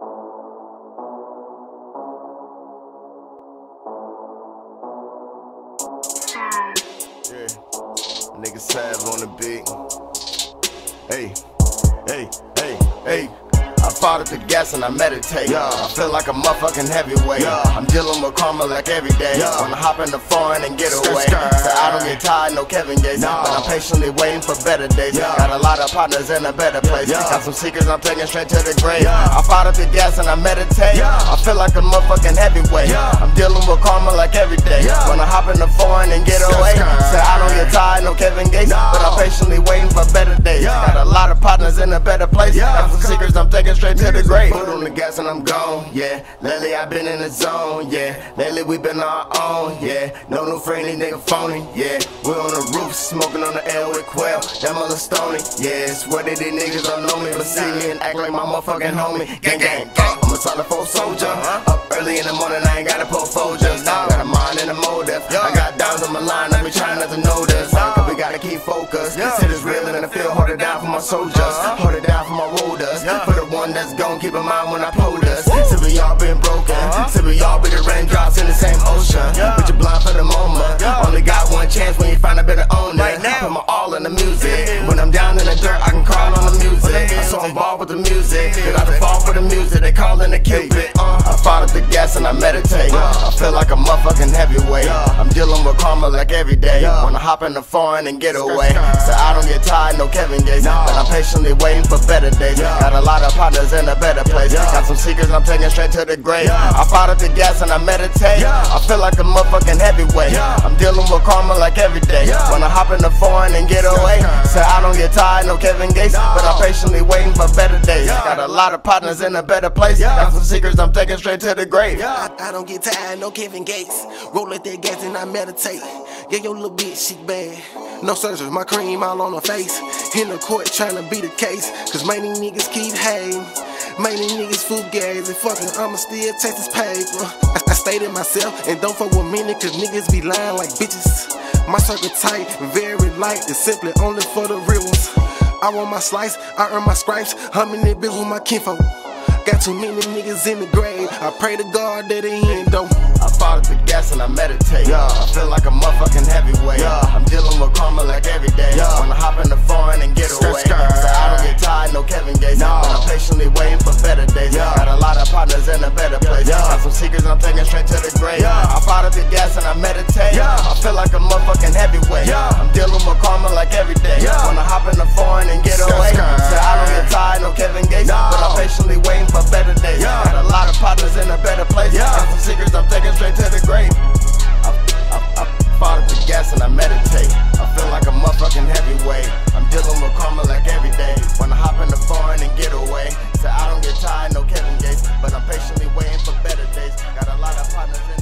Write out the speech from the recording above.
Yeah. Nigga Sav on the beat. Hey, hey, hey, hey. I fought at the gas and I meditate. Yeah. I feel like a motherfucking heavyweight. Yeah. I'm dealing with karma like every day. Yeah. Wanna hop in the foreign and get away. So I don't get tired, no Kevin Gates. No. But I'm patiently waiting for better days. Yeah. Got a lot of partners in a better place. Yeah. Got some secrets I'm taking straight to the grave. Yeah. I fought at the gas and I meditate. Yeah. I feel like a motherfucking heavyweight. Yeah. I'm dealing with karma like every day. Yeah. Wanna hop in the foreign and get away. So I don't get tired, no Kevin Gates. No. But I'm patiently waiting for better days. Yeah. Got a lot of partners in a better place. Yeah. Got some secrets I'm taking straight to the grave. Put on the gas and I'm gone, yeah. Lately I've been in the zone, yeah. Lately we been on our own, yeah. No new friend, these nigga phony, yeah. We on the roof, smoking on the air with quail. That mother stony, yeah. Swear that these niggas don't know me, but see me and act like my motherfucking homie. Gang, gang, gang. I'm a solid four soldier. Uh-huh. Up early in the morning, I ain't gotta pull Folgers. Got a mind and a motive. I got dimes on my line, I be trying not to notice. Cause we gotta keep focused. Shit is real and I feel hold it down for my soldiers. Uh-huh. Hold it down for my rollers. For the one that's gone, keep in mind when I pulled us. Till we all been broken. Till we all be the raindrops in the same ocean. But you're blind for the moment. Only got one chance when you find a better owner. Right now. Put my all in the music. When I'm down in the dirt, I can crawl on the music. I'm so involved with the music. That I can fall for the music. They callin' the Cupid. At the gas and I meditate. I feel like a motherfucking heavyweight. I'm dealing with karma like every day. Wanna hop in the foreign and get away. So I don't get tired, no Kevin Gates. But I'm patiently waiting for better days. Got a lot of partners in a better place. Got some secrets I'm taking straight to the grave. I at the gas and I meditate. I feel like a motherfucking heavyweight. I'm dealing with karma like every day. Wanna hop in the foreign and get away. So I don't get tired, no Kevin Gates. But I'm patiently waiting for better days. Got a lot of partners in a better place. Got some secrets I'm taking straight to the grave. I, I don't get tired, no Kevin Gates. Roll at that gas and I meditate. Yeah, your little bitch, she bad. No surgery, my cream all on her face. In the court trying to beat the case. Cause many niggas keep hating. Many niggas fugazi. Fucking, I'ma still take this paper. I, I stayed in myself and don't fuck with me cause niggas be lying like bitches. My circle tight, very light. It's simply only for the real ones. I want my slice, I earn my stripes. Humming it bills with my kinfolk. Got too many niggas in the grave. I pray to God that they end though. I fought at the gas and I meditate. Yeah. I feel like a motherfucking heavyweight. Yeah. I'm dealing with karma like every day. Yeah. Wanna hop in the foreign and get away. So I don't get tired, no Kevin Gates. No. But I'm patiently waiting for better days. Yeah. Got a lot of partners in a better place. Yeah. Got some secrets I'm taking straight to the grave. Yeah. I fought at the gas and I meditate. Yeah. I feel like a motherfucking heavyweight. Yeah. I'm dealing with karma like every day. Yeah. Wanna hop in the foreign and get patiently waiting for better days. Yeah. Got a lot of partners in a better place. Yeah. Got some secrets I'm taking straight to the grave. I, I, I fought up the gas and I meditate. I feel like a motherfucking heavyweight. I'm dealing with karma like every day. Wanna hop in the foreign and get away. So I don't get tired, no Kevin Gates. But I'm patiently waiting for better days. Got a lot of partners in